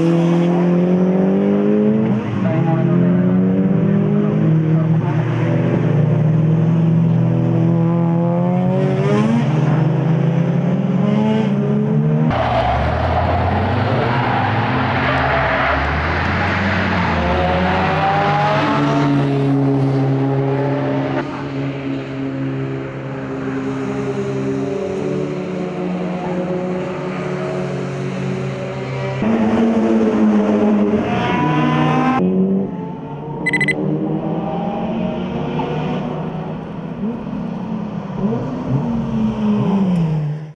Música うん。